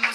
you.